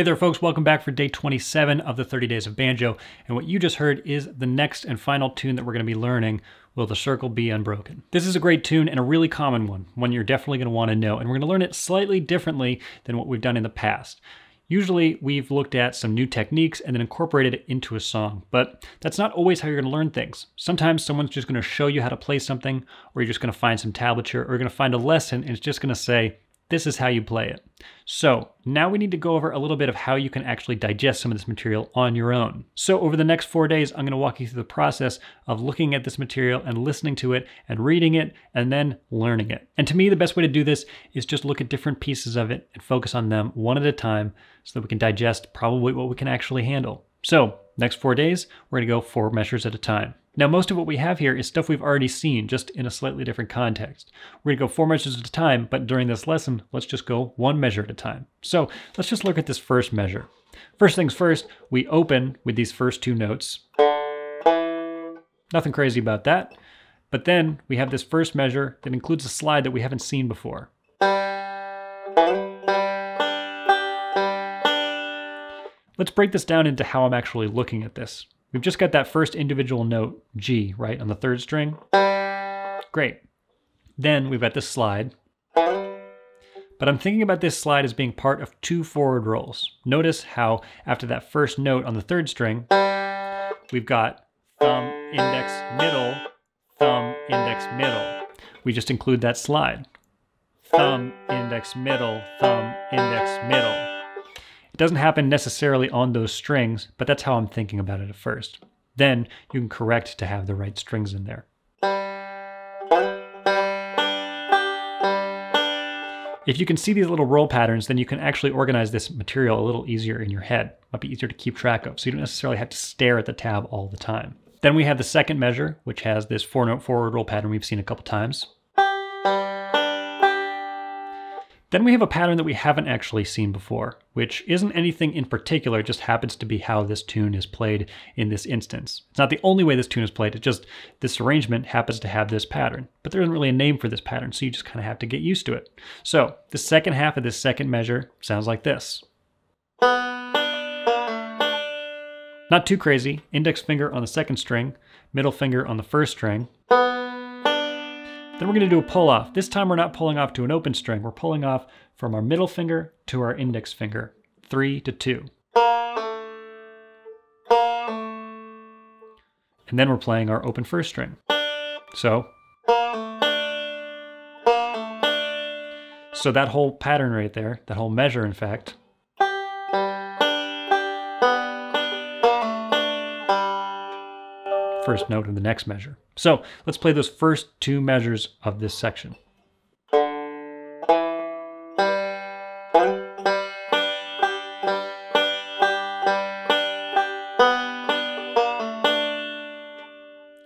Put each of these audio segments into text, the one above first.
Hey there, folks. Welcome back for day 27 of the 30 Days of Banjo. And what you just heard is the next and final tune that we're going to be learning, Will the Circle Be Unbroken? This is a great tune and a really common one, one you're definitely going to want to know. And we're going to learn it slightly differently than what we've done in the past. Usually we've looked at some new techniques and then incorporated it into a song, but that's not always how you're going to learn things. Sometimes someone's just going to show you how to play something, or you're just going to find some tablature, or you're going to find a lesson and it's just going to say, this is how you play it. So now we need to go over a little bit of how you can actually digest some of this material on your own. So over the next four days, I'm gonna walk you through the process of looking at this material and listening to it and reading it and then learning it. And to me, the best way to do this is just look at different pieces of it and focus on them one at a time so that we can digest probably what we can actually handle. So next four days, we're gonna go four measures at a time. Now, most of what we have here is stuff we've already seen, just in a slightly different context. We're gonna go four measures at a time, but during this lesson, let's just go one measure at a time. So let's just look at this first measure. First things first, we open with these first two notes. Nothing crazy about that. But then we have this first measure that includes a slide that we haven't seen before. Let's break this down into how I'm actually looking at this. We've just got that first individual note, G, right, on the third string. Great. Then we've got this slide. But I'm thinking about this slide as being part of two forward rolls. Notice how after that first note on the third string, we've got thumb, index, middle, thumb, index, middle. We just include that slide. Thumb, index, middle, thumb, index, middle doesn't happen necessarily on those strings, but that's how I'm thinking about it at first. Then you can correct to have the right strings in there. If you can see these little roll patterns, then you can actually organize this material a little easier in your head. Might be easier to keep track of, so you don't necessarily have to stare at the tab all the time. Then we have the second measure, which has this four note forward roll pattern we've seen a couple times. Then we have a pattern that we haven't actually seen before, which isn't anything in particular, just happens to be how this tune is played in this instance. It's not the only way this tune is played, it's just this arrangement happens to have this pattern. But there isn't really a name for this pattern, so you just kind of have to get used to it. So the second half of this second measure sounds like this. Not too crazy, index finger on the second string, middle finger on the first string, then we're going to do a pull off. This time we're not pulling off to an open string. We're pulling off from our middle finger to our index finger, three to two. And then we're playing our open first string. So. So that whole pattern right there, that whole measure in fact, first note of the next measure. So let's play those first two measures of this section.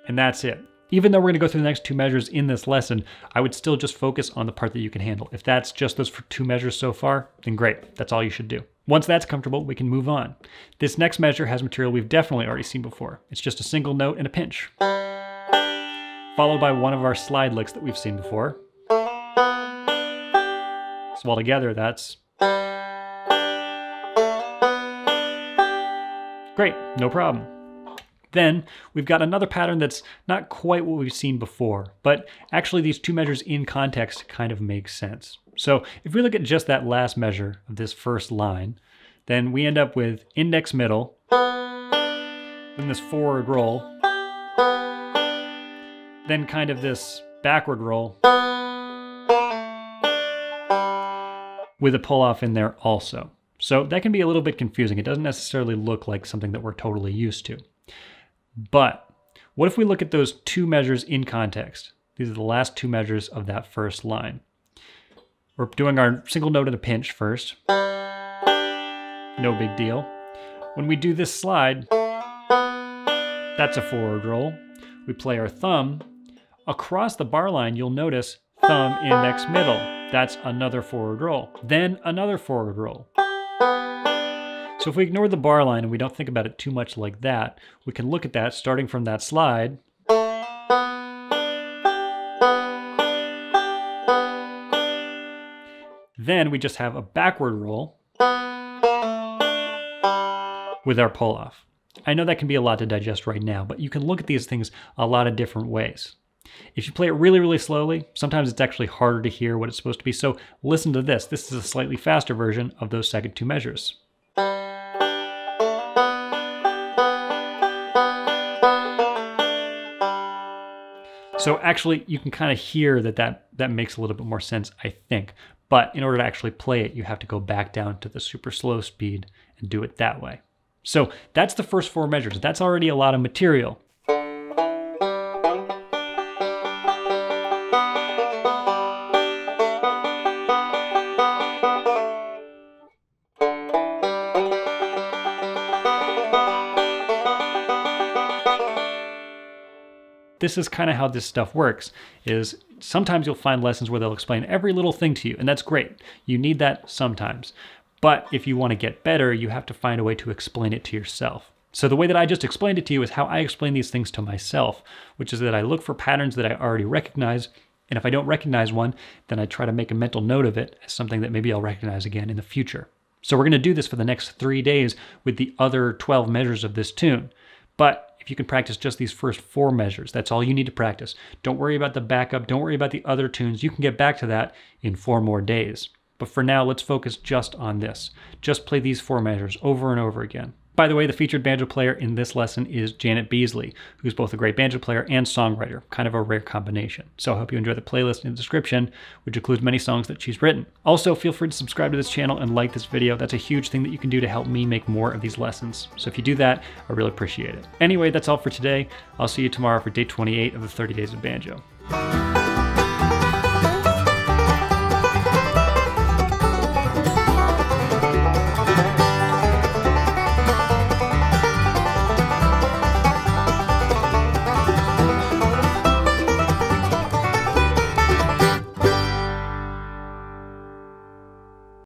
And that's it. Even though we're to go through the next two measures in this lesson, I would still just focus on the part that you can handle. If that's just those two measures so far, then great. That's all you should do. Once that's comfortable, we can move on. This next measure has material we've definitely already seen before. It's just a single note and a pinch. Followed by one of our slide licks that we've seen before. So all together, that's... Great, no problem. Then we've got another pattern that's not quite what we've seen before, but actually these two measures in context kind of make sense. So if we look at just that last measure of this first line, then we end up with index middle, then this forward roll, then kind of this backward roll, with a pull off in there also. So that can be a little bit confusing. It doesn't necessarily look like something that we're totally used to. But what if we look at those two measures in context? These are the last two measures of that first line. We're doing our single note and a pinch first. No big deal. When we do this slide, that's a forward roll. We play our thumb. Across the bar line, you'll notice thumb, index, middle. That's another forward roll. Then another forward roll. So if we ignore the bar line and we don't think about it too much like that, we can look at that starting from that slide Then we just have a backward roll. with our pull off. I know that can be a lot to digest right now, but you can look at these things a lot of different ways. If you play it really, really slowly, sometimes it's actually harder to hear what it's supposed to be. So listen to this. This is a slightly faster version of those second two measures. So actually, you can kind of hear that, that that makes a little bit more sense, I think. But in order to actually play it, you have to go back down to the super slow speed and do it that way. So that's the first four measures. That's already a lot of material. This is kind of how this stuff works is sometimes you'll find lessons where they'll explain every little thing to you and that's great you need that sometimes but if you want to get better you have to find a way to explain it to yourself so the way that I just explained it to you is how I explain these things to myself, which is that I look for patterns that I already recognize. And if I don't recognize one, then I try to make a mental note of it as something that maybe I'll recognize again in the future. So we're going to do this for the next three days with the other 12 measures of this tune. But if you can practice just these first four measures, that's all you need to practice. Don't worry about the backup. Don't worry about the other tunes. You can get back to that in four more days. But for now, let's focus just on this. Just play these four measures over and over again. By the way, the featured banjo player in this lesson is Janet Beazley, who's both a great banjo player and songwriter, kind of a rare combination. So I hope you enjoy the playlist in the description, which includes many songs that she's written. Also, feel free to subscribe to this channel and like this video. That's a huge thing that you can do to help me make more of these lessons. So if you do that, I really appreciate it. Anyway, that's all for today. I'll see you tomorrow for day 28 of the 30 Days of Banjo.